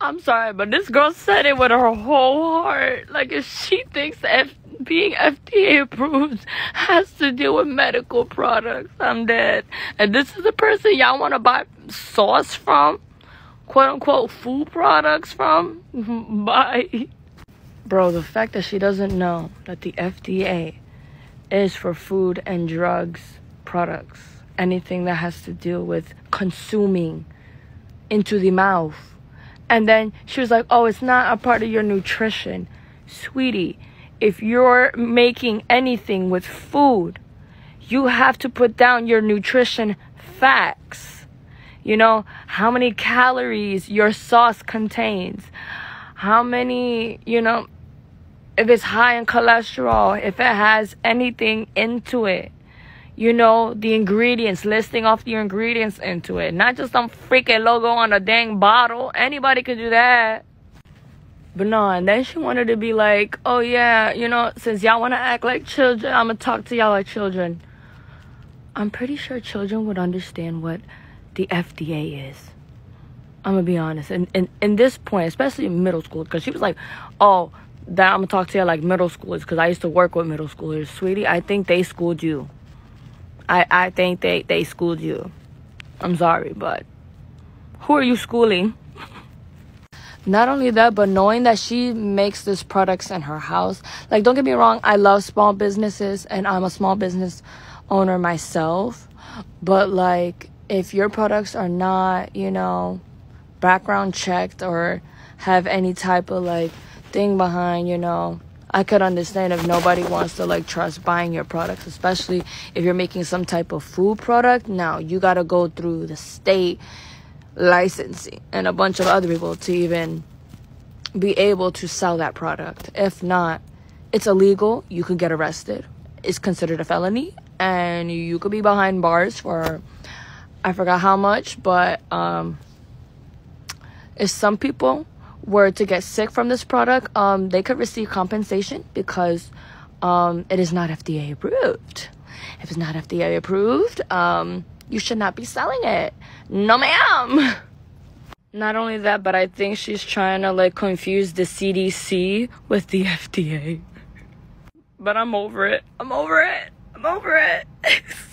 I'm sorry, but this girl said it with her whole heart. Like, if she thinks F- being FDA approved has to do with medical products, I'm dead. And this is the person y'all want to buy sauce from, quote unquote, food products from. Bye. Bro, the fact that she doesn't know that the FDA is for food and drugs products, anything that has to do with consuming into the mouth and then she was like, Oh, it's not a part of your nutrition. Sweetie, if you're making anything with food, you have to put down your nutrition facts. You know, how many calories your sauce contains, how many, you know, if it's high in cholesterol, if it has anything into it you know, the ingredients, listing off your ingredients into it. Not just some freaking logo on a dang bottle. Anybody could do that. But no, and then she wanted to be like, oh yeah, you know, since y'all want to act like children, I'm going to talk to y'all like children. I'm pretty sure children would understand what the FDA is. I'm going to be honest. And in, in this point, especially in middle school, because she was like, oh, that I'm going to talk to you like middle schoolers, because I used to work with middle schoolers. Sweetie, I think they schooled you. I, I think they, they schooled you. I'm sorry, but who are you schooling? Not only that, but knowing that she makes these products in her house. Like, don't get me wrong, I love small businesses and I'm a small business owner myself. But, like, if your products are not, you know, background checked or have any type of like thing behind, you know, I could understand if nobody wants to like trust buying your products, especially if you're making some type of food product. Now you got to go through the state licensing and a bunch of other people to even be able to sell that product. If not, it's illegal. You could get arrested. It's considered a felony and you could be behind bars for I forgot how much, but um if some people were to get sick from this product, um, they could receive compensation because um, it is not FDA approved. If it's not FDA approved, um, you should not be selling it. No, ma'am. Not only that, but I think she's trying to like confuse the CDC with the FDA. But I'm over it. I'm over it. I'm over it.